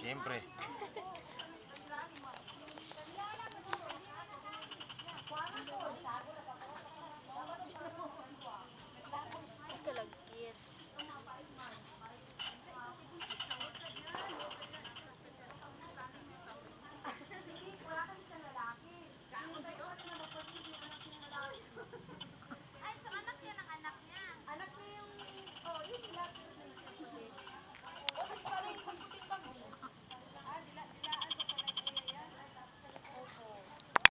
Siyempre.